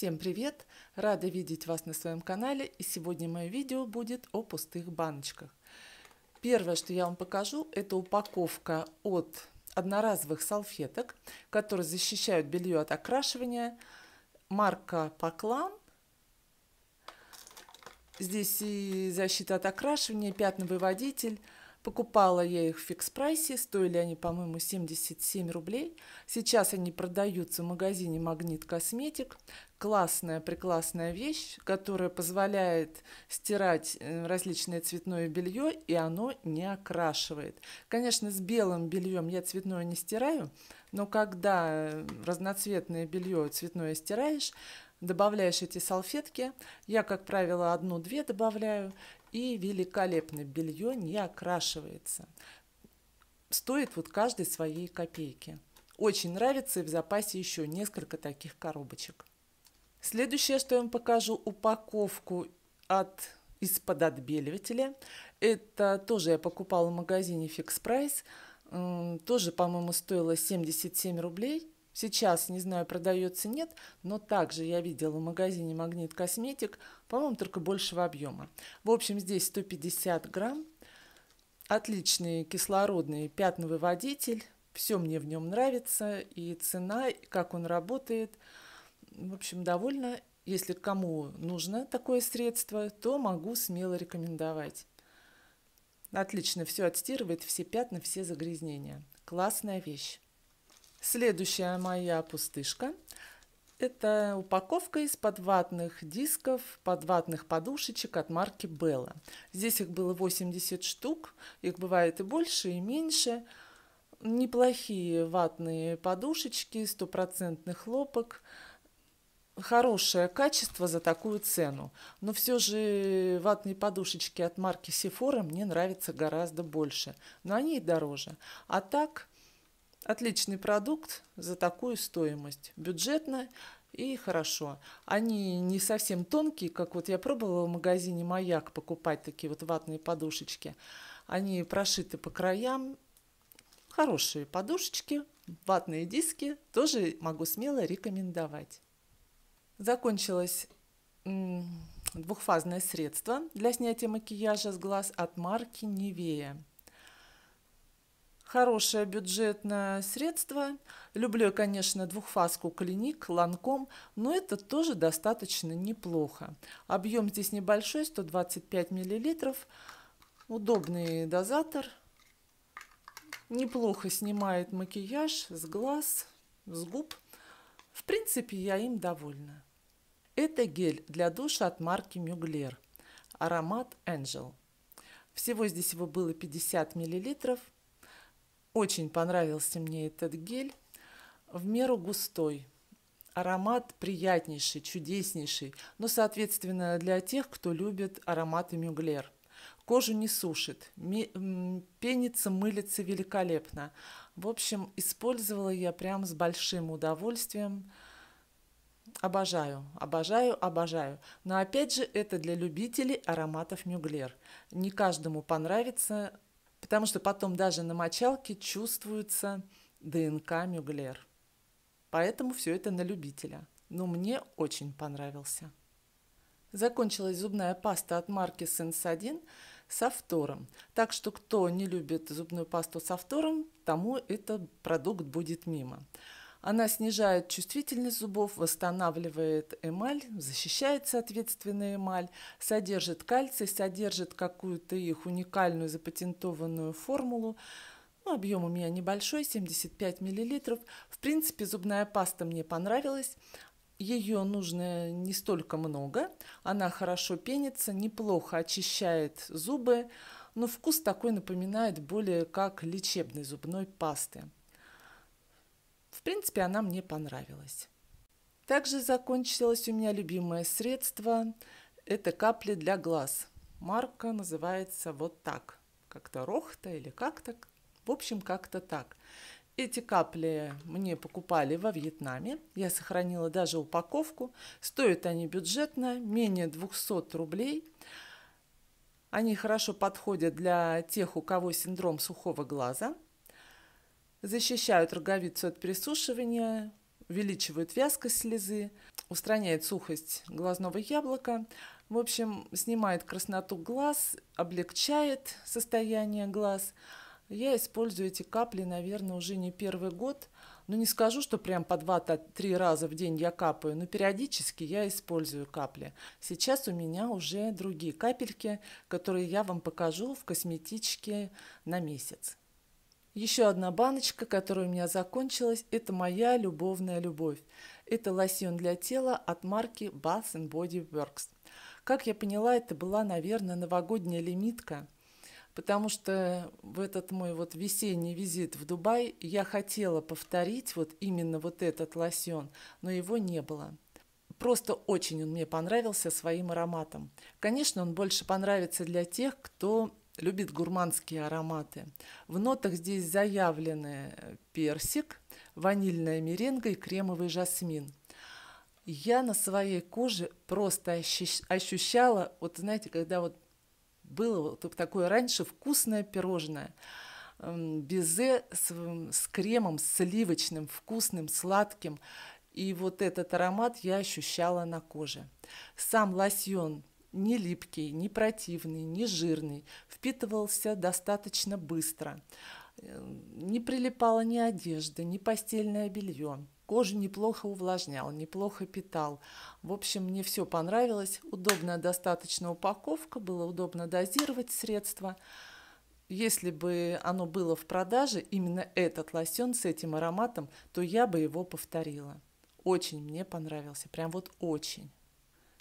Всем привет! Рада видеть вас на своем канале и сегодня мое видео будет о пустых баночках. Первое, что я вам покажу, это упаковка от одноразовых салфеток, которые защищают белье от окрашивания. Марка Поклан. Здесь и защита от окрашивания, пятновыводитель – Покупала я их в фикс-прайсе, стоили они, по-моему, 77 рублей. Сейчас они продаются в магазине Магнит Косметик. Классная, прекрасная вещь, которая позволяет стирать э, различное цветное белье, и оно не окрашивает. Конечно, с белым бельем я цветное не стираю, но когда э, разноцветное белье цветное стираешь, добавляешь эти салфетки. Я, как правило, одну-две добавляю. И великолепно белье не окрашивается. Стоит вот каждой своей копейки. Очень нравится и в запасе еще несколько таких коробочек. Следующее, что я вам покажу, упаковку от из-под отбеливателя. Это тоже я покупала в магазине Fix Price. Тоже, по-моему, стоило 77 рублей. Сейчас, не знаю, продается нет, но также я видела в магазине Магнит Косметик, по-моему, только большего объема. В общем, здесь 150 грамм. Отличный кислородный пятновыводитель. Все мне в нем нравится. И цена, и как он работает. В общем, довольно. Если кому нужно такое средство, то могу смело рекомендовать. Отлично все отстирывает, все пятна, все загрязнения. Классная вещь. Следующая моя пустышка – это упаковка из подватных дисков, подватных подушечек от марки Bella. Здесь их было 80 штук, их бывает и больше, и меньше. Неплохие ватные подушечки, стопроцентный хлопок – хорошее качество за такую цену. Но все же ватные подушечки от марки Sephora мне нравятся гораздо больше. Но они и дороже. А так Отличный продукт за такую стоимость. Бюджетно и хорошо. Они не совсем тонкие, как вот я пробовала в магазине «Маяк» покупать такие вот ватные подушечки. Они прошиты по краям. Хорошие подушечки, ватные диски. Тоже могу смело рекомендовать. Закончилось двухфазное средство для снятия макияжа с глаз от марки Nivea хорошее бюджетное средство. Люблю конечно, двухфазку клиник, ланком, но это тоже достаточно неплохо. Объем здесь небольшой, 125 мл. Удобный дозатор. Неплохо снимает макияж с глаз, с губ. В принципе, я им довольна. Это гель для душа от марки Mugler. Аромат Angel. Всего здесь его было 50 миллилитров. Очень понравился мне этот гель. В меру густой. Аромат приятнейший, чудеснейший. Но, соответственно, для тех, кто любит ароматы мюглер. Кожу не сушит, пенится, мылится великолепно. В общем, использовала я прям с большим удовольствием. Обожаю, обожаю, обожаю. Но опять же, это для любителей ароматов мюглер. Не каждому понравится потому что потом даже на мочалке чувствуется ДНК Мюглер. Поэтому все это на любителя. Но мне очень понравился. Закончилась зубная паста от марки Sense1 со фтором. Так что кто не любит зубную пасту со фтором, тому этот продукт будет мимо. Она снижает чувствительность зубов, восстанавливает эмаль, защищает, соответственно, эмаль, содержит кальций, содержит какую-то их уникальную запатентованную формулу. Ну, объем у меня небольшой, 75 мл. В принципе, зубная паста мне понравилась. Ее нужно не столько много. Она хорошо пенится, неплохо очищает зубы. Но вкус такой напоминает более как лечебной зубной пасты. В принципе, она мне понравилась. Также закончилось у меня любимое средство. Это капли для глаз. Марка называется вот так. Как-то Рохта или как-то. В общем, как-то так. Эти капли мне покупали во Вьетнаме. Я сохранила даже упаковку. Стоят они бюджетно, менее 200 рублей. Они хорошо подходят для тех, у кого синдром сухого глаза – защищают роговицу от присушивания, увеличивает вязкость слезы, устраняет сухость глазного яблока, в общем, снимает красноту глаз, облегчает состояние глаз. Я использую эти капли, наверное, уже не первый год. Ну, не скажу, что прям по 2-3 раза в день я капаю, но периодически я использую капли. Сейчас у меня уже другие капельки, которые я вам покажу в косметичке на месяц. Еще одна баночка, которая у меня закончилась, это моя любовная любовь. Это лосьон для тела от марки Bath Body Works. Как я поняла, это была, наверное, новогодняя лимитка, потому что в этот мой вот весенний визит в Дубай я хотела повторить вот именно вот этот лосьон, но его не было. Просто очень он мне понравился своим ароматом. Конечно, он больше понравится для тех, кто любит гурманские ароматы. В нотах здесь заявлены персик, ванильная меренга и кремовый жасмин. Я на своей коже просто ощущала, вот знаете, когда вот было вот такое раньше вкусное пирожное, эм, безе с, с кремом сливочным, вкусным, сладким. И вот этот аромат я ощущала на коже. Сам лосьон не липкий, не противный, не жирный, впитывался достаточно быстро. Не прилипала ни одежда, ни постельное белье. Кожу неплохо увлажнял, неплохо питал. В общем, мне все понравилось. Удобная достаточно упаковка, было удобно дозировать средства. Если бы оно было в продаже, именно этот лосьон с этим ароматом, то я бы его повторила. Очень мне понравился, прям вот очень.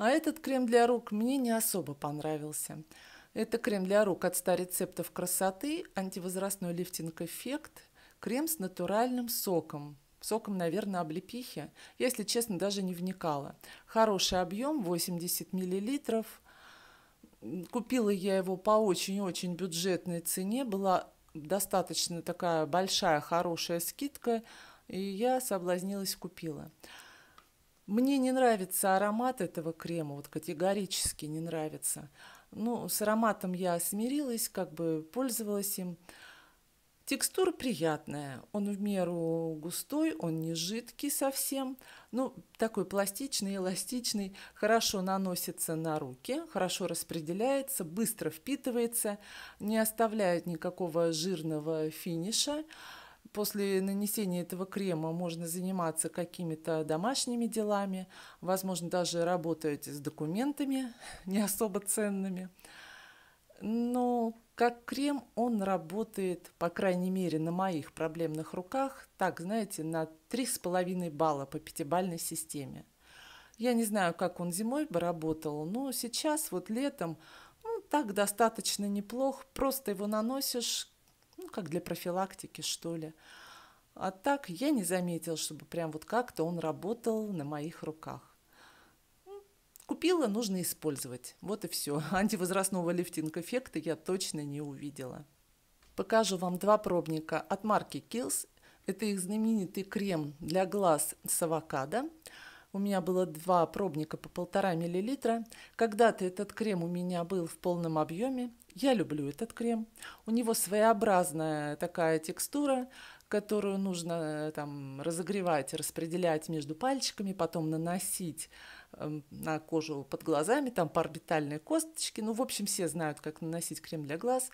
А этот крем для рук мне не особо понравился. Это крем для рук от 100 рецептов красоты, антивозрастной лифтинг-эффект, крем с натуральным соком. Соком, наверное, облепихи. Я, если честно, даже не вникала. Хороший объем, 80 мл. Купила я его по очень-очень бюджетной цене. Была достаточно такая большая, хорошая скидка. И я соблазнилась, купила. Мне не нравится аромат этого крема, вот категорически не нравится. Ну, с ароматом я смирилась, как бы пользовалась им. Текстура приятная, он в меру густой, он не жидкий совсем, ну, такой пластичный, эластичный, хорошо наносится на руки, хорошо распределяется, быстро впитывается, не оставляет никакого жирного финиша после нанесения этого крема можно заниматься какими-то домашними делами, возможно, даже работать с документами не особо ценными. Но как крем он работает, по крайней мере, на моих проблемных руках, так, знаете, на 3,5 балла по пятибалльной системе. Я не знаю, как он зимой бы работал, но сейчас, вот летом, ну, так достаточно неплох. Просто его наносишь, ну, как для профилактики, что ли. А так я не заметил, чтобы прям вот как-то он работал на моих руках. Купила, нужно использовать. Вот и все. Антивозрастного лифтинг-эффекта я точно не увидела. Покажу вам два пробника от марки Kills. Это их знаменитый крем для глаз с авокадо. У меня было два пробника по полтора миллилитра. Когда-то этот крем у меня был в полном объеме. Я люблю этот крем. У него своеобразная такая текстура, которую нужно э, там разогревать, распределять между пальчиками, потом наносить эм, на кожу под глазами, там по орбитальной косточке. Ну, в общем, все знают, как наносить крем для глаз.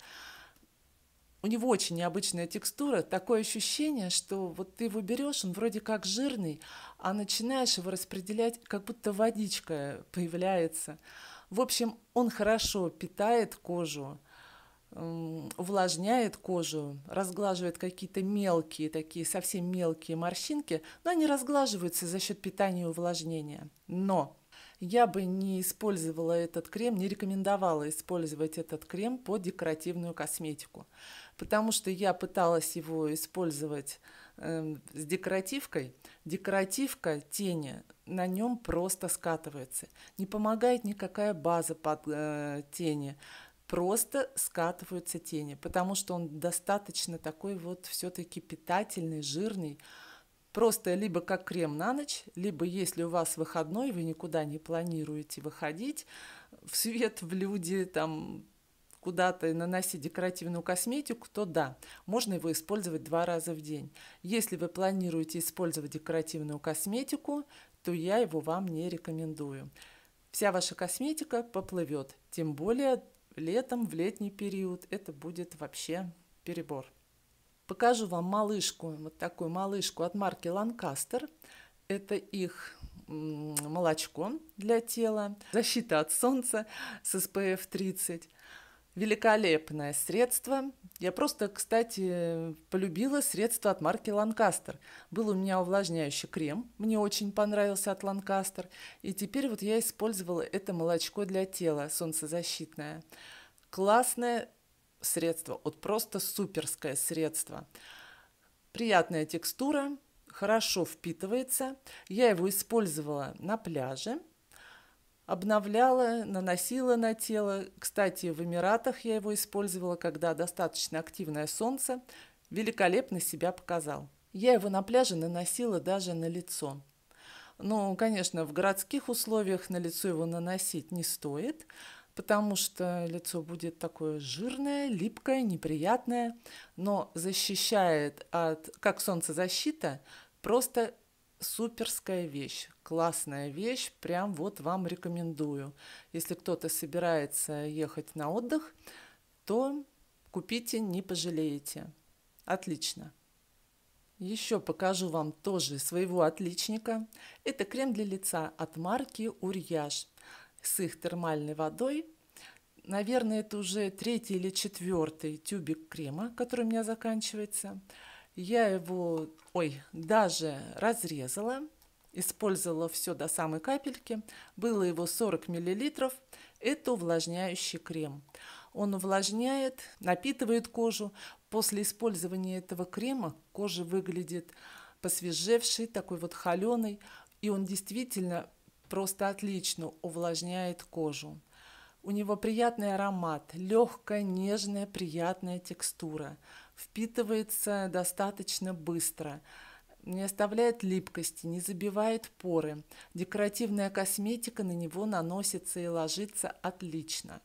У него очень необычная текстура, такое ощущение, что вот ты его берешь, он вроде как жирный, а начинаешь его распределять, как будто водичка появляется. В общем, он хорошо питает кожу, увлажняет кожу, разглаживает какие-то мелкие, такие совсем мелкие морщинки, но они разглаживаются за счет питания и увлажнения. Но я бы не использовала этот крем, не рекомендовала использовать этот крем под декоративную косметику, потому что я пыталась его использовать с декоративкой. Декоративка тени на нем просто скатывается. Не помогает никакая база под э, тени просто скатываются тени, потому что он достаточно такой вот все-таки питательный, жирный, Просто либо как крем на ночь, либо если у вас выходной, вы никуда не планируете выходить в свет, в люди, там куда-то наносить декоративную косметику, то да, можно его использовать два раза в день. Если вы планируете использовать декоративную косметику, то я его вам не рекомендую. Вся ваша косметика поплывет, тем более летом, в летний период это будет вообще перебор. Покажу вам малышку, вот такую малышку от марки Lancaster. Это их молочко для тела, защита от солнца с SPF 30. Великолепное средство. Я просто, кстати, полюбила средство от марки Lancaster. Был у меня увлажняющий крем, мне очень понравился от Lancaster. И теперь вот я использовала это молочко для тела, солнцезащитное. Классное средство, вот просто суперское средство. Приятная текстура, хорошо впитывается. Я его использовала на пляже, обновляла, наносила на тело. Кстати, в Эмиратах я его использовала, когда достаточно активное солнце. Великолепно себя показал. Я его на пляже наносила даже на лицо. Ну, конечно, в городских условиях на лицо его наносить не стоит, потому что лицо будет такое жирное, липкое, неприятное, но защищает от, как солнцезащита, Просто суперская вещь, классная вещь, прям вот вам рекомендую. Если кто-то собирается ехать на отдых, то купите, не пожалеете. Отлично. Еще покажу вам тоже своего отличника. Это крем для лица от марки Урьяж с их термальной водой. Наверное, это уже третий или четвертый тюбик крема, который у меня заканчивается. Я его, ой, даже разрезала, использовала все до самой капельки. Было его 40 мл. Это увлажняющий крем. Он увлажняет, напитывает кожу. После использования этого крема кожа выглядит посвежевшей, такой вот холеной. И он действительно просто отлично увлажняет кожу. У него приятный аромат, легкая, нежная, приятная текстура впитывается достаточно быстро, не оставляет липкости, не забивает поры. Декоративная косметика на него наносится и ложится отлично.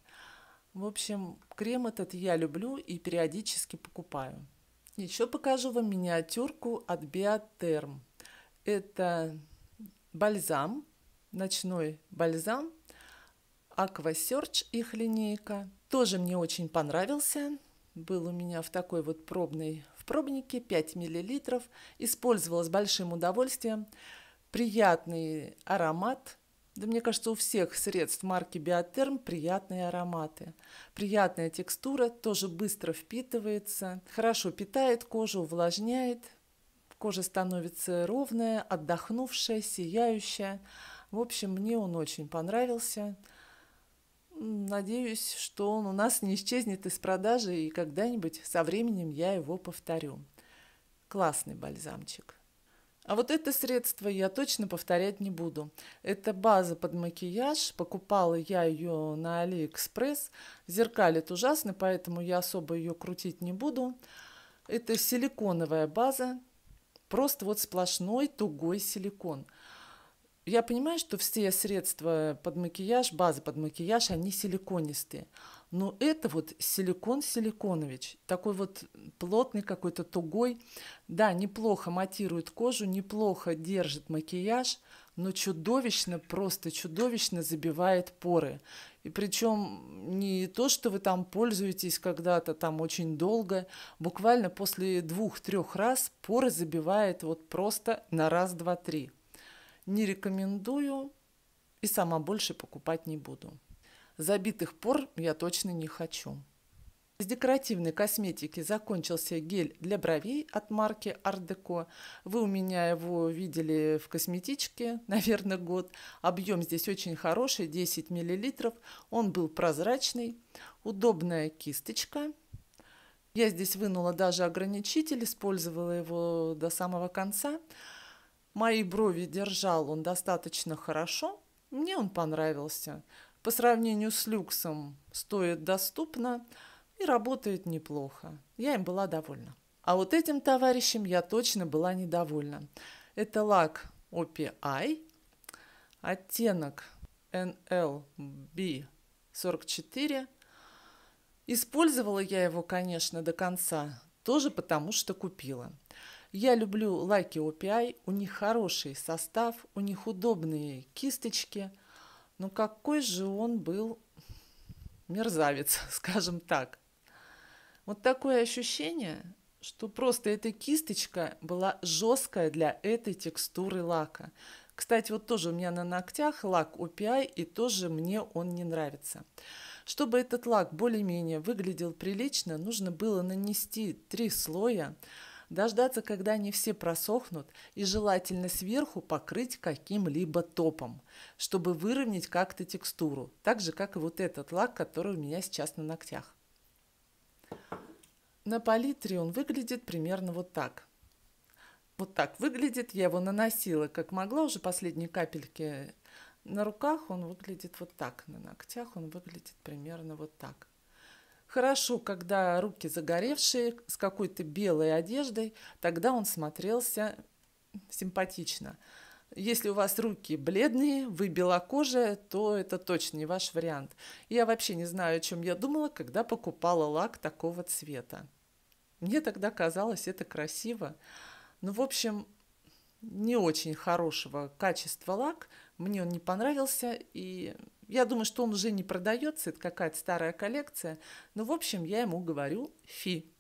В общем, крем этот я люблю и периодически покупаю. Еще покажу вам миниатюрку от Биотерм. Это бальзам, ночной бальзам, Aquasearch их линейка. Тоже мне очень понравился был у меня в такой вот пробной, в пробнике 5 мл. Использовала с большим удовольствием. Приятный аромат. Да мне кажется, у всех средств марки Биотерм приятные ароматы. Приятная текстура, тоже быстро впитывается, хорошо питает кожу, увлажняет. Кожа становится ровная, отдохнувшая, сияющая. В общем, мне он очень понравился. Надеюсь, что он у нас не исчезнет из продажи, и когда-нибудь со временем я его повторю. Классный бальзамчик. А вот это средство я точно повторять не буду. Это база под макияж. Покупала я ее на Алиэкспресс. Зеркалит ужасно, поэтому я особо ее крутить не буду. Это силиконовая база. Просто вот сплошной тугой силикон – я понимаю, что все средства под макияж, базы под макияж, они силиконистые. Но это вот силикон силиконович, такой вот плотный какой-то тугой. Да, неплохо матирует кожу, неплохо держит макияж, но чудовищно, просто чудовищно забивает поры. И причем не то, что вы там пользуетесь когда-то там очень долго, буквально после двух-трех раз поры забивает вот просто на раз, два, три не рекомендую и сама больше покупать не буду. Забитых пор я точно не хочу. Из декоративной косметики закончился гель для бровей от марки Art Deco. Вы у меня его видели в косметичке, наверное, год. Объем здесь очень хороший, 10 мл. Он был прозрачный. Удобная кисточка. Я здесь вынула даже ограничитель, использовала его до самого конца. Мои брови держал он достаточно хорошо. Мне он понравился. По сравнению с люксом стоит доступно и работает неплохо. Я им была довольна. А вот этим товарищем я точно была недовольна. Это лак OPI, оттенок NLB44. Использовала я его, конечно, до конца, тоже потому что купила. Я люблю лаки OPI, у них хороший состав, у них удобные кисточки. Но какой же он был мерзавец, скажем так. Вот такое ощущение, что просто эта кисточка была жесткая для этой текстуры лака. Кстати, вот тоже у меня на ногтях лак OPI, и тоже мне он не нравится. Чтобы этот лак более-менее выглядел прилично, нужно было нанести три слоя, дождаться, когда они все просохнут, и желательно сверху покрыть каким-либо топом, чтобы выровнять как-то текстуру, так же, как и вот этот лак, который у меня сейчас на ногтях. На палитре он выглядит примерно вот так. Вот так выглядит, я его наносила как могла, уже последние капельки на руках он выглядит вот так, на ногтях он выглядит примерно вот так. Хорошо, когда руки загоревшие, с какой-то белой одеждой, тогда он смотрелся симпатично. Если у вас руки бледные, вы белокожая, то это точно не ваш вариант. Я вообще не знаю, о чем я думала, когда покупала лак такого цвета. Мне тогда казалось это красиво. Ну, в общем, не очень хорошего качества лак. Мне он не понравился, и я думаю, что он уже не продается, это какая-то старая коллекция. Но, в общем, я ему говорю фи.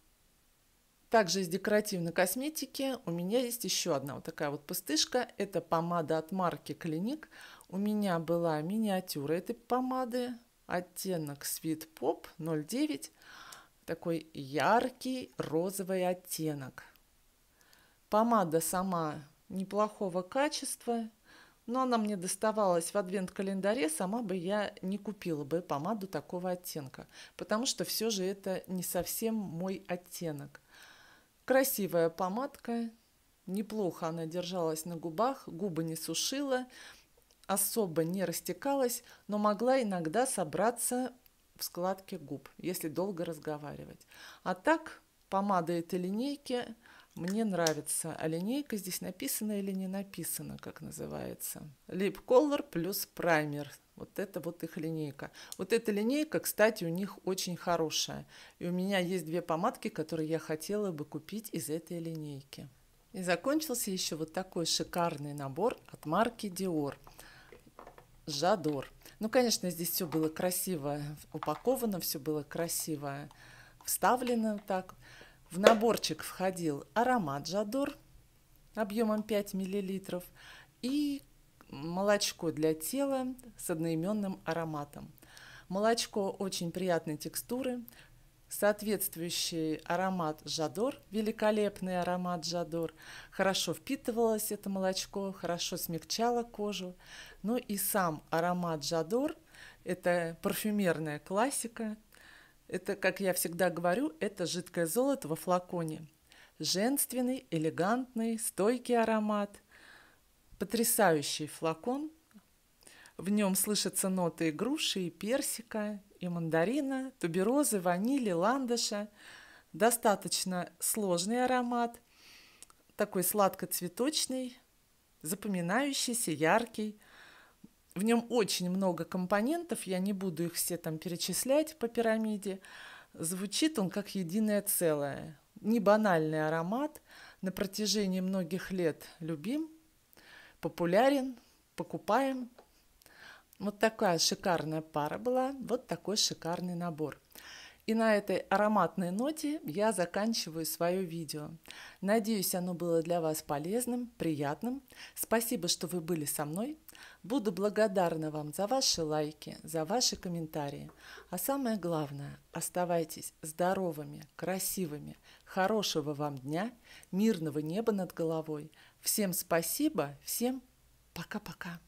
Также из декоративной косметики у меня есть еще одна вот такая вот пустышка. Это помада от марки Клиник. У меня была миниатюра этой помады, оттенок Sweet Pop 09. Такой яркий розовый оттенок. Помада сама неплохого качества, но она мне доставалась в адвент-календаре, сама бы я не купила бы помаду такого оттенка, потому что все же это не совсем мой оттенок. Красивая помадка, неплохо она держалась на губах, губы не сушила, особо не растекалась, но могла иногда собраться в складке губ, если долго разговаривать. А так помада этой линейки – мне нравится. А линейка здесь написана или не написана, как называется. Lip Color плюс праймер. Вот это вот их линейка. Вот эта линейка, кстати, у них очень хорошая. И у меня есть две помадки, которые я хотела бы купить из этой линейки. И закончился еще вот такой шикарный набор от марки Dior. Жадор. Ну, конечно, здесь все было красиво упаковано, все было красиво вставлено так. В наборчик входил аромат Жадор объемом 5 мл и молочко для тела с одноименным ароматом. Молочко очень приятной текстуры, соответствующий аромат Жадор, великолепный аромат Жадор. Хорошо впитывалось это молочко, хорошо смягчало кожу. Ну и сам аромат Жадор – это парфюмерная классика, это, как я всегда говорю, это жидкое золото во флаконе. Женственный, элегантный, стойкий аромат. Потрясающий флакон. В нем слышатся ноты и груши, и персика, и мандарина, туберозы, ванили, ландыша. Достаточно сложный аромат, такой сладко-цветочный, запоминающийся, яркий – в нем очень много компонентов, я не буду их все там перечислять по пирамиде. Звучит он как единое целое. Не банальный аромат, на протяжении многих лет любим, популярен, покупаем. Вот такая шикарная пара была, вот такой шикарный набор. И на этой ароматной ноте я заканчиваю свое видео. Надеюсь, оно было для вас полезным, приятным. Спасибо, что вы были со мной. Буду благодарна вам за ваши лайки, за ваши комментарии. А самое главное, оставайтесь здоровыми, красивыми, хорошего вам дня, мирного неба над головой. Всем спасибо, всем пока-пока.